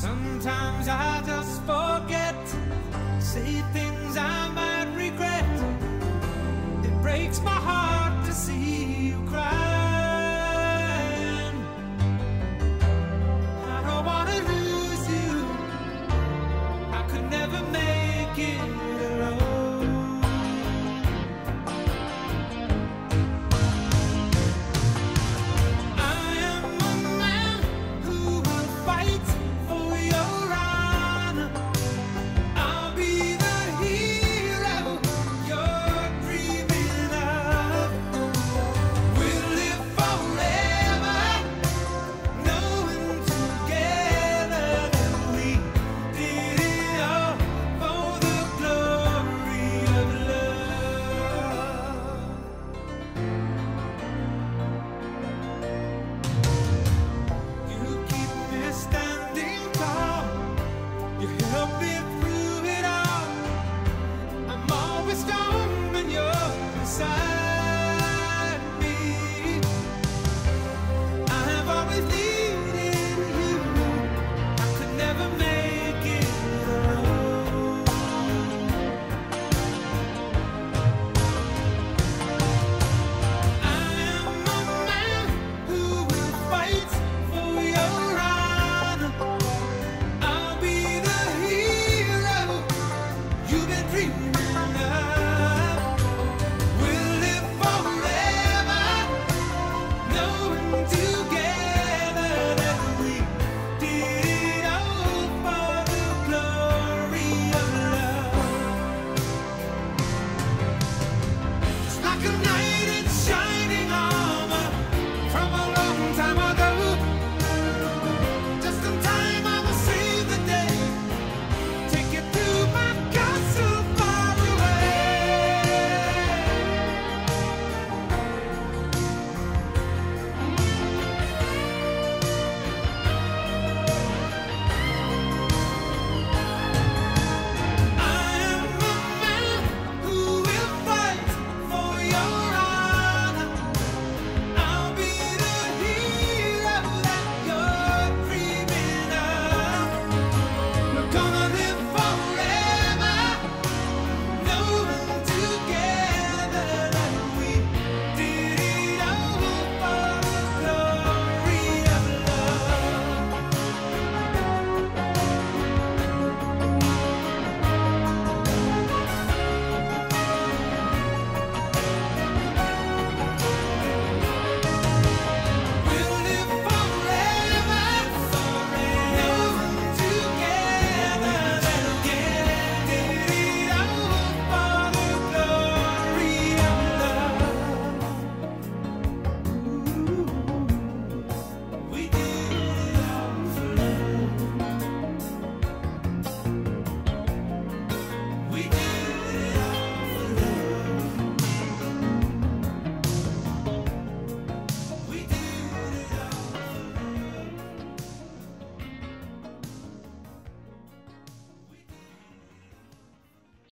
Sometimes I just forget, say things I might regret. It breaks my heart to see you cry.